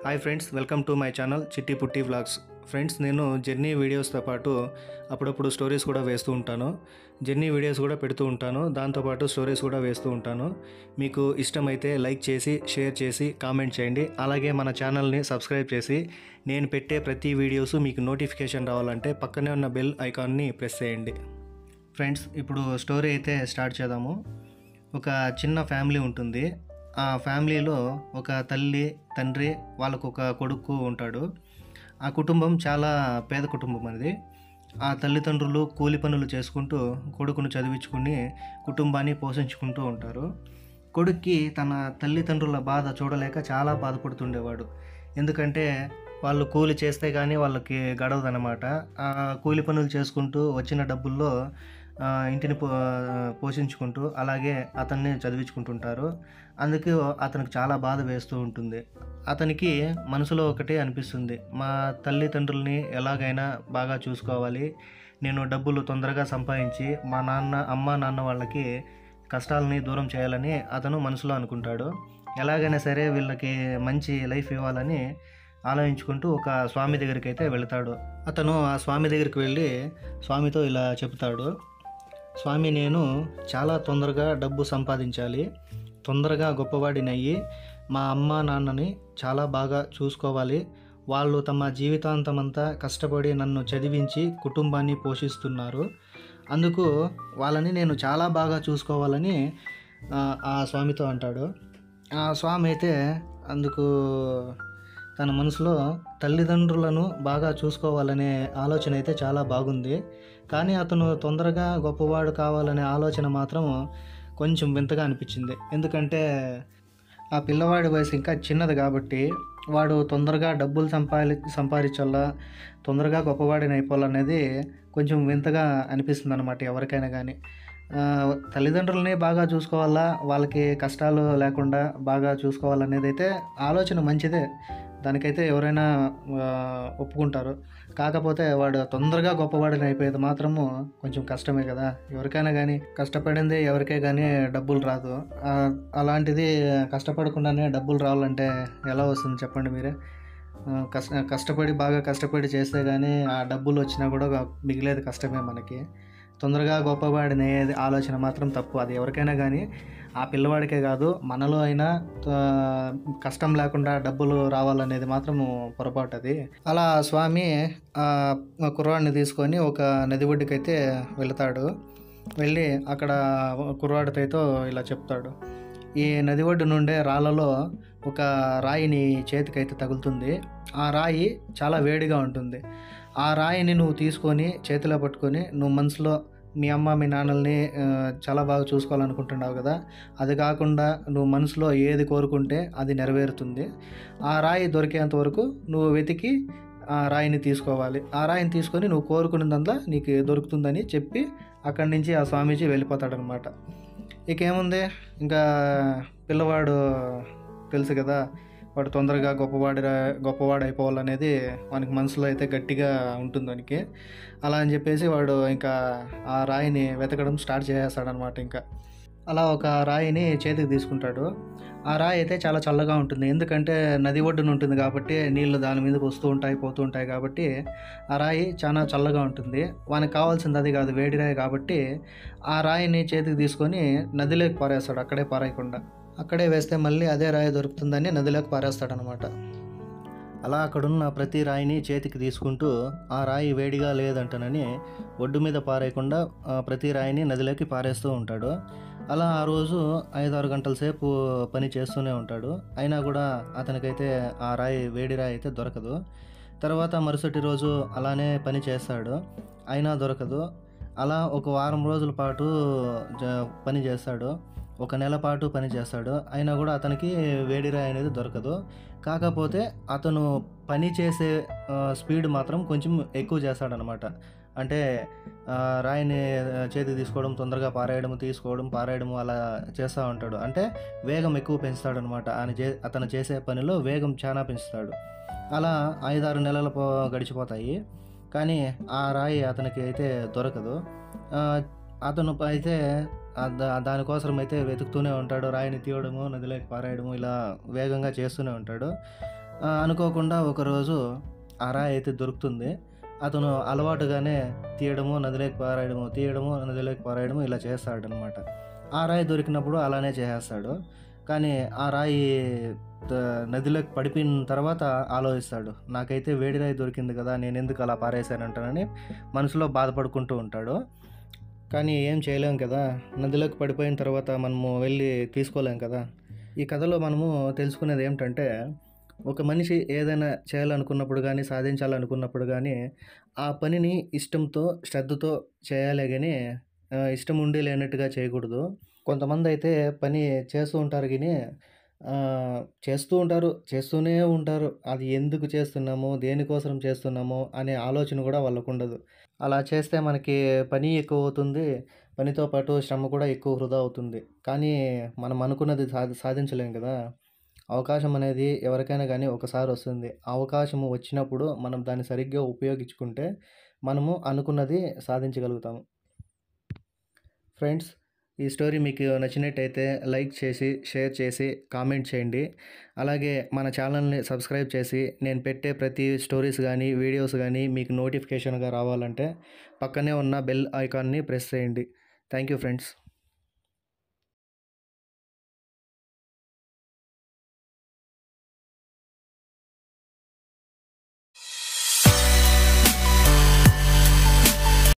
Hi friends welcome to my channel Chitti Putti vlogs friends నేను journey వీడియోస్తో పాటు అప్పుడప్పుడు స్టోరీస్ కూడా వేస్తూ ఉంటాను. జర్నీ వీడియోస్ కూడా పెడుతూ ఉంటాను. దాంతోపాటు స్టోరీస్ కూడా వేస్తూ ఉంటాను. మీకు ఇష్టమైతే లైక్ చేసి షేర్ చేసి కామెంట్ చేయండి. అలాగే మన ఛానల్ని సబ్స్క్రైబ్ చేసి నేను పెట్టే ప్రతి వీడియోస్ మీకు నోటిఫికేషన్ రావాలంటే పక్కనే ఉన్న బెల్ ఐకాన్ని ప్రెస్ చేయండి. ఫ్రెండ్స్ ఇప్పుడు స్టోరీ అయితే స్టార్ట్ చేద్దాము. ఒక చిన్న ఫ్యామిలీ ఉంటుంది. ఆ ఫ్యామిలీలో ఒక తల్లి తండ్రి వాళ్ళకు ఒక కొడుకు ఉంటాడు. ఆ కుటుంబం చాలా పేద కుటుంబం అనేది ఆ తల్లిదండ్రులు కూలి పనులు చేసుకుంటూ కొడుకును చదివించుకుని కుటుంబాన్ని పోషించుకుంటూ ఉంటారు. కొడుక్కి తన తల్లిదండ్రుల బాధ చూడలేక చాలా బాధపడుతుండేవాడు. ఎందుకంటే వాళ్ళు కూలి చేస్తే కానీ వాళ్ళకి గడవదనమాట ఆ కూలి పనులు చేసుకుంటూ వచ్చిన డబ్బుల్లో ఇంటిని పో పోషించుకుంటూ అలాగే అతన్ని చదివించుకుంటుంటారు. అందుకే అతనికి చాలా బాధ వేస్తూ ఉంటుంది. అతనికి మనసులో ఒకటే అనిపిస్తుంది. మా తల్లిదండ్రుల్ని ఎలాగైనా బాగా చూసుకోవాలి. నేను డబ్బులు తొందరగా సంపాదించి మా నాన్న అమ్మ నాన్న వాళ్ళకి కష్టాలని దూరం చేయాలని అతను మనసులో అనుకుంటాడు. ఎలాగైనా సరే వీళ్ళకి మంచి లైఫ్ ఇవ్వాలని ఆలోచించుకుంటూ ఒక స్వామి దగ్గరికి అయితే వెళతాడు. అతను ఆ స్వామి దగ్గరికి వెళ్ళి స్వామితో ఇలా చెప్తాడు. స్వామి నేను చాలా తొందరగా డబ్బు సంపాదించాలి. తొందరగా గొప్పవాడినయ్యి మా అమ్మ నాన్నని చాలా బాగా చూసుకోవాలి. వాళ్ళు తమ జీవితాంతమంతా కష్టపడి నన్ను చదివించి కుటుంబాన్ని పోషిస్తున్నారు. అందుకు వాళ్ళని నేను చాలా బాగా చూసుకోవాలని ఆ స్వామితో అంటాడు. ఆ స్వామి అయితే అందుకు తన మనసులో తల్లిదండ్రులను బాగా చూసుకోవాలనే ఆలోచన అయితే చాలా బాగుంది. కానీ అతను తొందరగా గొప్పవాడు కావాలనే ఆలోచన మాత్రం కొంచెం వింతగా అనిపించింది. ఎందుకంటే ఆ పిల్లవాడి వయసు ఇంకా చిన్నది కాబట్టి వాడు తొందరగా డబ్బులు సంపాది సంపాదించాలా తొందరగా గొప్పవాడిని అయిపోవాలనేది కొంచెం వింతగా అనిపిస్తుంది అనమాట ఎవరికైనా కానీ తల్లిదండ్రులని బాగా చూసుకోవాలా వాళ్ళకి కష్టాలు లేకుండా బాగా చూసుకోవాలనేది అయితే ఆలోచన మంచిదే. దానికైతే ఎవరైనా ఒప్పుకుంటారు. కాకపోతే వాడు తొందరగా గొప్పవాడిని అయిపోయేది మాత్రము కొంచెం కష్టమే కదా. ఎవరికైనా కానీ కష్టపడింది ఎవరికే కానీ డబ్బులు రాదు. అలాంటిది కష్టపడకుండానే డబ్బులు రావాలంటే ఎలా వస్తుంది చెప్పండి మీరే? కష్ట కష్టపడి బాగా కష్టపడి చేస్తే కానీ ఆ డబ్బులు వచ్చినా కూడా మిగిలేదు కష్టమే మనకి. తొందరగా గొప్పవాడిని ఆలోచన మాత్రం తప్పు. అది ఎవరికైనా కానీ ఆ పిల్లవాడికే కాదు మనలో అయినా కష్టం లేకుండా డబ్బులు రావాలనేది మాత్రం పొరపాటు అది అలా స్వామి కుర్రాడిని తీసుకొని ఒక నది ఒడ్డుకైతే వెళతాడు. వెళ్ళి అక్కడ కుర్రాడితో ఇలా చెప్తాడు. ఈ నది ఒడ్డు నుండే రాళ్ళలో ఒక రాయిని చేతికైతే తగులుతుంది. ఆ రాయి చాలా వేడిగా ఉంటుంది. ఆ రాయిని నువ్వు తీసుకొని చేతిలో పట్టుకొని నువ్వు మనసులో మీ అమ్మ మీ నాన్నల్ని చాలా బాగా చూసుకోవాలనుకుంటున్నావు కదా. అది కాకుండా నువ్వు మనసులో ఏది కోరుకుంటే అది నెరవేరుతుంది. ఆ రాయి దొరికేంత వరకు నువ్వు వెతికి ఆ రాయిని తీసుకోవాలి. ఆ రాయిని తీసుకొని నువ్వు కోరుకున్నదంతా నీకు దొరుకుతుందని చెప్పి అక్కడి నుంచి ఆ స్వామీజీ వెళ్ళిపోతాడనమాట ఇక ఏముంది? ఇంకా పిల్లవాడు తెలుసు కదా వాడు తొందరగా గొప్పవాడి గొప్పవాడు అయిపోవాలనేది వానికి మనసులో అయితే గట్టిగా ఉంటుంది వానికి. అలా అని చెప్పేసి వాడు ఇంకా ఆ రాయిని వెతకడం స్టార్ట్ చేసేస్తాడనమాట ఇంకా. అలా ఒక రాయిని చేతికి తీసుకుంటాడు. ఆ రాయి అయితే చాలా చల్లగా ఉంటుంది. ఎందుకంటే నది ఒడ్డున ఉంటుంది కాబట్టి నీళ్ళు దాని మీదకి వస్తూ ఉంటాయి పోతూ ఉంటాయి కాబట్టి ఆ రాయి చాలా చల్లగా ఉంటుంది. వానికి కావాల్సింది అది కాదు వేడి రాయి కాబట్టి ఆ రాయిని చేతికి తీసుకొని నదిలోకి పారేస్తాడు అక్కడే పారేయకుండా. అక్కడే వేస్తే మళ్ళీ అదే రాయి దొరుకుతుందని నదిలోకి పారేస్తాడనమాట. అలా అక్కడున్న ప్రతి రాయిని చేతికి తీసుకుంటూ ఆ రాయి వేడిగా లేదంటనని ఒడ్డు మీద పారేయకుండా ప్రతి రాయిని నదిలోకి పారేస్తూ ఉంటాడు. అలా ఆ రోజు ఐదారు గంటల సేపు పని చేస్తూనే ఉంటాడు. అయినా కూడా అతనికైతే ఆ రాయి వేడి రాయి అయితే దొరకదు. తర్వాత మరుసటి రోజు అలానే పని చేస్తాడు. అయినా దొరకదు. అలా ఒక వారం రోజుల పాటు జ- పని చేస్తాడు. ఒక నెల పాటు పని చేస్తాడు. అయినా కూడా అతనికి వేడి రాయి అనేది దొరకదు. కాకపోతే అతను పని చేసే స్పీడ్ మాత్రం కొంచెం ఎక్కువ చేస్తాడనమాట అంటే రాయిని చేతి తీసుకోవడం తొందరగా పారేయడం తీసుకోవడం పారేయడం అలా చేస్తూ ఉంటాడు. అంటే వేగం ఎక్కువ పెంచుతాడనమాట ఆయన చే అతను చేసే పనిలో వేగం చాలా పెంచుతాడు. అలా ఐదారు నెలల గడిచిపోతాయి. కానీ ఆ రాయి అతనికి అయితే దొరకదు. అతను అయితే దానికోసం అయితే వెతుకుతూనే ఉంటాడు. రాయిని తీయడము నదిలోకి పారేయడము ఇలా వేగంగా చేస్తూనే ఉంటాడు. అనుకోకుండా ఒకరోజు ఆ రాయి అయితే దొరుకుతుంది. అతను అలవాటుగానే తీయడము నదిలోకి పారాయడము తీయడము నదిలోకి పారాయడము ఇలా చేస్తాడనమాట ఆ రాయి దొరికినప్పుడు అలానే చేసేస్తాడు. కానీ ఆ రాయి నదిలోకి పడిపోయిన తర్వాత ఆలోచిస్తాడు. నాకైతే వేడి రాయి దొరికింది కదా నేను ఎందుకు అలా పారేశానంటానని మనసులో బాధపడుకుంటూ ఉంటాడు. కానీ ఏం చేయలేం కదా. నదిలోకి పడిపోయిన తర్వాత మనము వెళ్ళి తీసుకోలేం కదా. ఈ కథలో మనము తెలుసుకునేది ఏమిటంటే ఒక మనిషి ఏదైనా చేయాలనుకున్నప్పుడు కానీ సాధించాలనుకున్నప్పుడు కానీ ఆ పనిని ఇష్టంతో శ్రద్ధతో చేయాలి కానీ ఇష్టం ఉండి లేనట్టుగా చేయకూడదు. కొంతమంది అయితే పని చేస్తూ ఉంటారు కానీ చేస్తూ ఉంటారు చేస్తూనే ఉంటారు. అది ఎందుకు చేస్తున్నాము దేనికోసం చేస్తున్నాము అనే ఆలోచన కూడా వాళ్ళకు ఉండదు అలా చేస్తే మనకి పని ఎక్కువ అవుతుంది పనితో పాటు శ్రమ కూడా ఎక్కువ వృధా అవుతుంది. కానీ మనం అనుకున్నది సాధి సాధించలేం కదా! అవకాశం అనేది ఎవరికైనా కానీ ఒకసారి వస్తుంది. అవకాశము అవకాశం వచ్చినప్పుడు మనం దాన్ని సరిగ్గా ఉపయోగించుకుంటే మనము అనుకున్నది సాధించగలుగుతాము. ఫ్రెండ్స్ ఈ స్టోరీ మీకు నచ్చినట్టయితే లైక్ చేసి షేర్ చేసి కామెంట్ చేయండి. అలాగే మన ఛానల్ని సబ్స్క్రైబ్ చేసి నేను పెట్టే ప్రతి స్టోరీస్ కానీ వీడియోస్ కానీ మీకు నోటిఫికేషన్గా రావాలంటే పక్కనే ఉన్న బెల్ ఐకాన్ని ప్రెస్ చేయండి. Thank you friends.